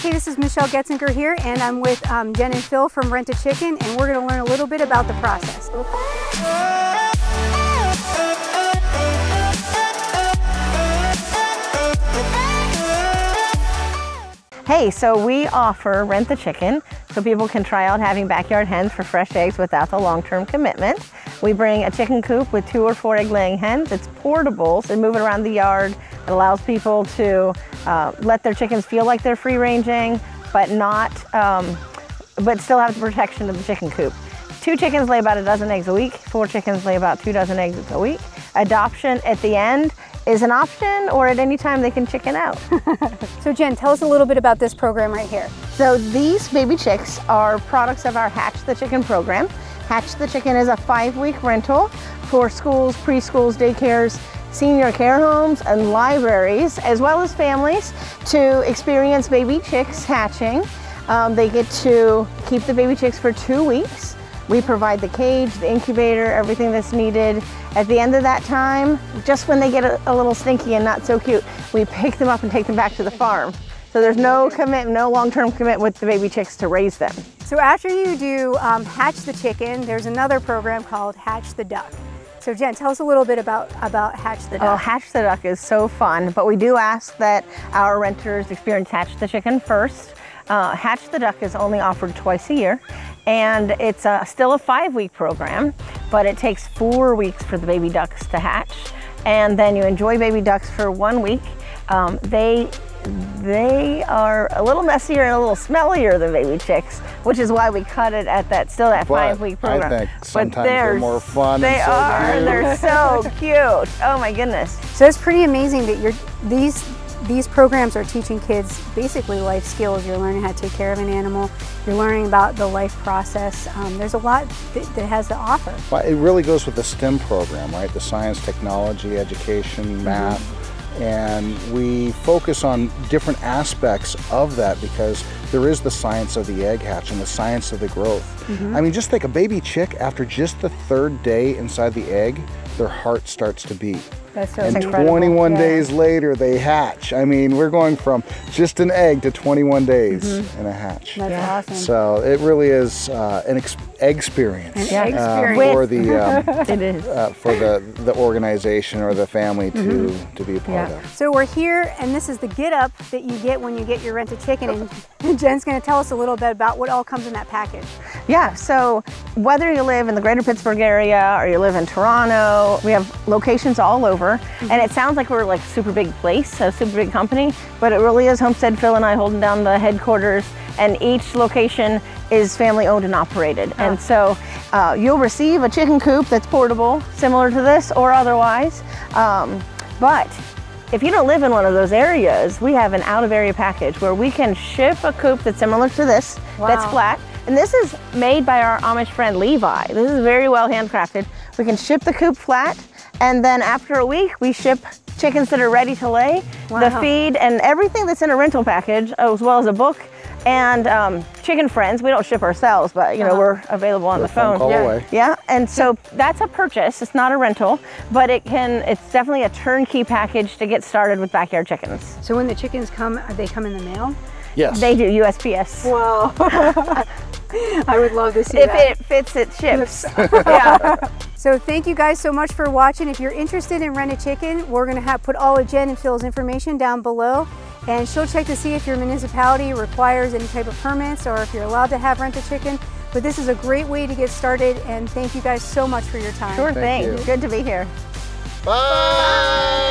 Hey, this is Michelle Goetzinger here, and I'm with um, Jen and Phil from Rent a Chicken, and we're going to learn a little bit about the process. Hey, so we offer Rent the Chicken so people can try out having backyard hens for fresh eggs without the long-term commitment. We bring a chicken coop with two or four egg laying hens. It's portable, so move it around the yard. It allows people to uh, let their chickens feel like they're free ranging, but not, um, but still have the protection of the chicken coop. Two chickens lay about a dozen eggs a week. Four chickens lay about two dozen eggs a week. Adoption at the end is an option or at any time they can chicken out. so Jen, tell us a little bit about this program right here. So these baby chicks are products of our Hatch the Chicken program. Hatch the Chicken is a five-week rental for schools, preschools, daycares, senior care homes, and libraries, as well as families to experience baby chicks hatching. Um, they get to keep the baby chicks for two weeks. We provide the cage, the incubator, everything that's needed. At the end of that time, just when they get a, a little stinky and not so cute, we pick them up and take them back to the farm. So there's no commit, no long-term commitment with the baby chicks to raise them. So after you do um, Hatch the Chicken, there's another program called Hatch the Duck. So Jen, tell us a little bit about, about Hatch the Duck. Oh, Hatch the Duck is so fun, but we do ask that our renters experience Hatch the Chicken first. Uh, Hatch the Duck is only offered twice a year, and it's a, still a five-week program, but it takes four weeks for the baby ducks to hatch, and then you enjoy baby ducks for one week. Um, they they are a little messier and a little smellier than baby chicks, which is why we cut it at that still that five week program. I think sometimes but they're, they're more fun. They so are. Cute. They're so cute. Oh my goodness. So it's pretty amazing that you're these these programs are teaching kids basically life skills. You're learning how to take care of an animal. You're learning about the life process. Um, there's a lot that, that, has to offer. Well, it really goes with the STEM program, right? The science, technology, education, mm-hmm. math. Mm -hmm. And we focus on different aspects of that because there is the science of the egg hatch and the science of the growth. Mm -hmm. I mean, just think a baby chick after just the third day inside the egg, their heart starts to beat. That's so and incredible. 21 yeah. days later, they hatch. I mean, we're going from just an egg to 21 days mm -hmm. in a hatch. That's yeah. awesome. So it really is uh, an ex experience, an uh, experience. for the um, it is uh, for the the organization or the family to mm -hmm. to be a part yeah. of. So we're here, and this is the get up that you get when you get your rented chicken. And Jen's going to tell us a little bit about what all comes in that package. Yeah. So whether you live in the greater Pittsburgh area or you live in Toronto, we have locations all over over. Mm -hmm. And it sounds like we're like super big place, a super big company, but it really is Homestead Phil and I holding down the headquarters and each location is family owned and operated. Oh. And so uh, you'll receive a chicken coop that's portable, similar to this or otherwise. Um, but if you don't live in one of those areas, we have an out of area package where we can ship a coop that's similar to this, wow. that's flat. And this is made by our Amish friend Levi. This is very well handcrafted. We can ship the coop flat and then after a week, we ship chickens that are ready to lay, wow. the feed, and everything that's in a rental package, as well as a book and um, chicken friends. We don't ship ourselves, but you know, uh -huh. we're available on we're the phone. phone yeah. Away. yeah, and so that's a purchase. It's not a rental, but it can. It's definitely a turnkey package to get started with backyard chickens. So when the chickens come, they come in the mail? Yes. They do USPS. Wow. I would love to see if that. it fits, it ships. yeah. So thank you guys so much for watching. If you're interested in Rent a Chicken, we're gonna have put all of Jen and Phil's information down below and she'll check to see if your municipality requires any type of permits or if you're allowed to have Rent a Chicken. But this is a great way to get started and thank you guys so much for your time. Sure thank thing. You. Good to be here. Bye. Bye.